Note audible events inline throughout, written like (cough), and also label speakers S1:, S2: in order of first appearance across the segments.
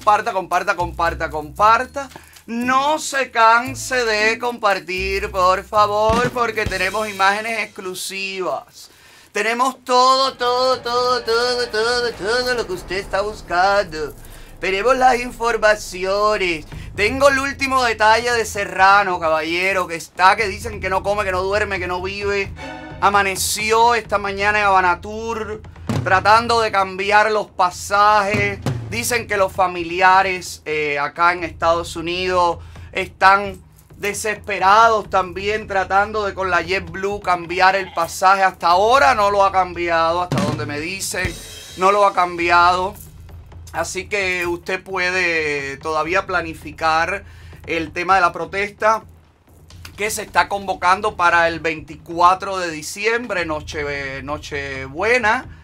S1: Comparta, comparta, comparta, comparta. No se canse de compartir, por favor, porque tenemos imágenes exclusivas. Tenemos todo, todo, todo, todo, todo, todo lo que usted está buscando. Tenemos las informaciones. Tengo el último detalle de Serrano, caballero, que está, que dicen que no come, que no duerme, que no vive. Amaneció esta mañana en Habanatur tratando de cambiar los pasajes. Dicen que los familiares eh, acá en Estados Unidos están desesperados también tratando de con la JetBlue cambiar el pasaje. Hasta ahora no lo ha cambiado, hasta donde me dicen, no lo ha cambiado. Así que usted puede todavía planificar el tema de la protesta que se está convocando para el 24 de diciembre, noche, noche buena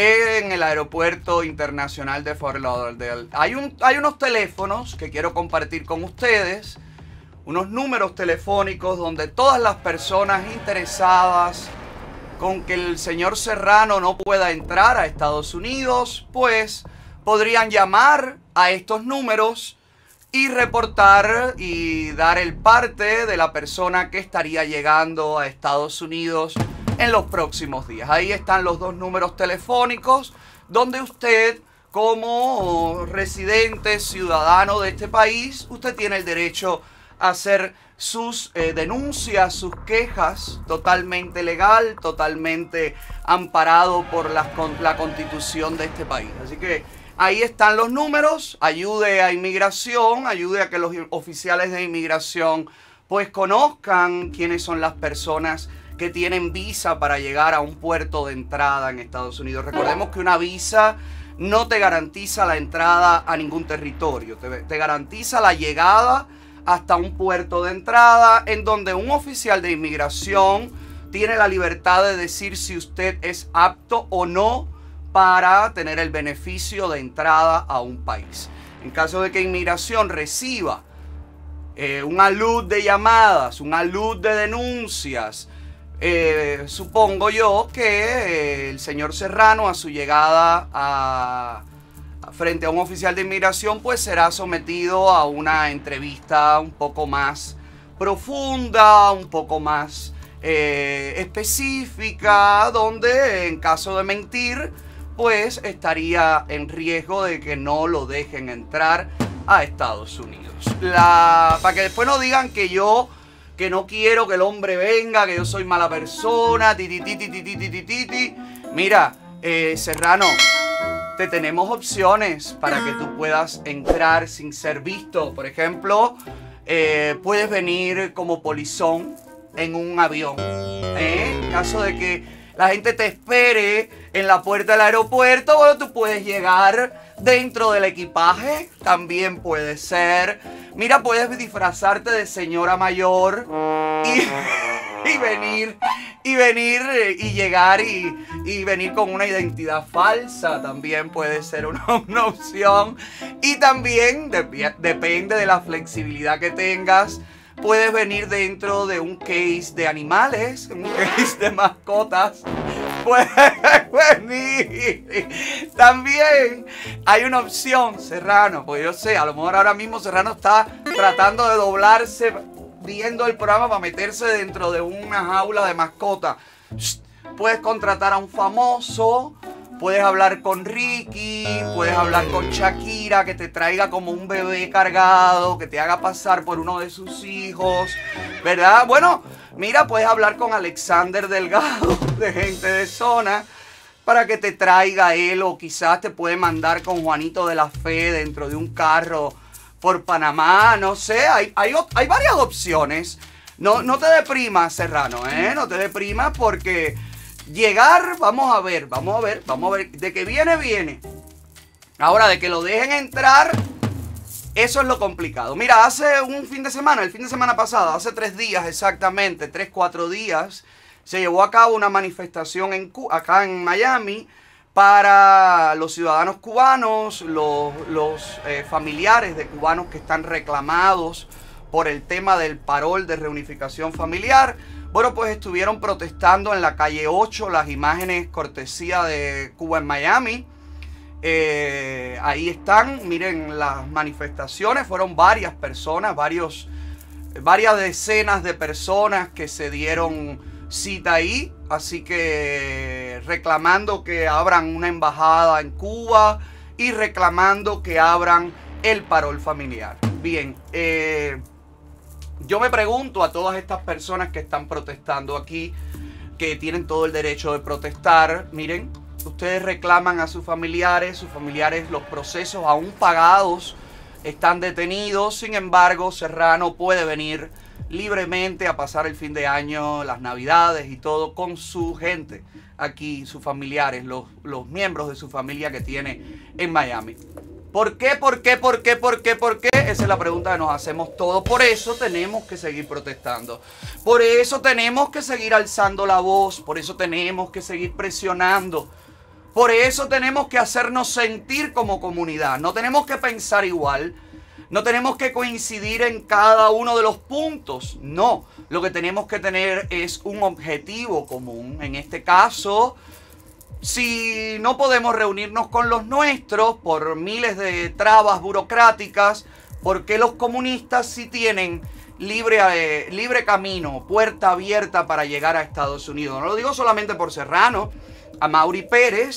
S1: en el aeropuerto internacional de Fort Lauderdale. Hay, un, hay unos teléfonos que quiero compartir con ustedes, unos números telefónicos donde todas las personas interesadas con que el señor Serrano no pueda entrar a Estados Unidos, pues podrían llamar a estos números y reportar y dar el parte de la persona que estaría llegando a Estados Unidos en los próximos días. Ahí están los dos números telefónicos donde usted como residente, ciudadano de este país, usted tiene el derecho a hacer sus eh, denuncias, sus quejas, totalmente legal, totalmente amparado por la, la constitución de este país. Así que ahí están los números, ayude a inmigración, ayude a que los oficiales de inmigración pues conozcan quiénes son las personas que tienen visa para llegar a un puerto de entrada en Estados Unidos. Recordemos que una visa no te garantiza la entrada a ningún territorio, te, garantiza la llegada hasta un puerto de entrada en donde un oficial de inmigración tiene la libertad de decir si usted es apto o no para tener el beneficio de entrada a un país. En caso de que inmigración reciba eh, una luz de llamadas, una luz de denuncias, eh, supongo yo que eh, el señor Serrano a su llegada a, frente a un oficial de inmigración pues será sometido a una entrevista un poco más profunda, un poco más eh, específica, donde en caso de mentir pues estaría en riesgo de que no lo dejen entrar a Estados Unidos. La, para que después no digan que yo que no quiero que el hombre venga, que yo soy mala persona, ti, ti, ti, Mira, Serrano, te tenemos opciones para que tú puedas entrar sin ser visto. Por ejemplo, eh, puedes venir como polizón en un avión. ¿eh? En caso de que la gente te espere en la puerta del aeropuerto, bueno, tú puedes llegar dentro del equipaje, también puede ser Mira, puedes disfrazarte de señora mayor y, venir, y venir y llegar y, venir con una identidad falsa. También puede ser una, (laughs) opción. Y también depende de la flexibilidad que tengas puedes venir dentro de un case de animales, un case de mascotas. Puedes (laughs) venir. También hay una opción, Serrano, pues yo sé, a lo mejor ahora mismo Serrano está tratando de doblarse viendo el programa para meterse dentro de una jaula de mascota. Puedes contratar a un famoso Puedes hablar con Ricky, puedes hablar con Shakira, que te traiga como un bebé cargado, que te haga pasar por uno de sus hijos, ¿verdad? Bueno, mira, puedes hablar con Alexander Delgado, (laughs) de gente de zona, para que te traiga él, o quizás te puede mandar con Juanito de la Fe dentro de un carro por Panamá, no sé, hay, hay, varias opciones. No, no te deprimas, Serrano, ¿eh? No te deprimas porque Llegar, vamos a ver, vamos a ver, vamos a ver. De que viene, viene. Ahora, de que lo dejen entrar, eso es lo complicado. Mira, hace un fin de semana, el fin de semana pasado, hace tres días exactamente, tres, cuatro días, se llevó a cabo una manifestación en, acá en Miami para los ciudadanos cubanos, los, eh, familiares de cubanos que están reclamados por el tema del parol de reunificación familiar. Bueno, pues estuvieron protestando en la calle 8 las imágenes cortesía de Cuba en Miami. Eh, ahí están, miren las manifestaciones, fueron varias personas, varias decenas de personas que se dieron cita ahí, así que reclamando que abran una embajada en Cuba y reclamando que abran el parol familiar. Bien, eh, yo me pregunto a todas estas personas que están protestando aquí, que tienen todo el derecho de protestar, miren, ustedes reclaman a sus familiares, sus familiares los procesos aún pagados están detenidos, sin embargo Serrano puede venir libremente a pasar el fin de año, las navidades y todo con su gente aquí, sus familiares, los, los miembros de su familia que tiene en Miami. ¿Por qué? ¿Por qué? ¿Por qué? ¿Por qué? ¿Por qué? Esa es la pregunta que nos hacemos todos. Por eso tenemos que seguir protestando. Por eso tenemos que seguir alzando la voz. Por eso tenemos que seguir presionando. Por eso tenemos que hacernos sentir como comunidad. No tenemos que pensar igual. No tenemos que coincidir en cada uno de los puntos. No. Lo que tenemos que tener es un objetivo común. En este caso, si no podemos reunirnos con los nuestros por miles de trabas burocráticas, ¿por qué los comunistas sí tienen libre, eh, libre camino, puerta abierta para llegar a Estados Unidos? No lo digo solamente por Serrano, a Mauri Pérez